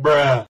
Bruh.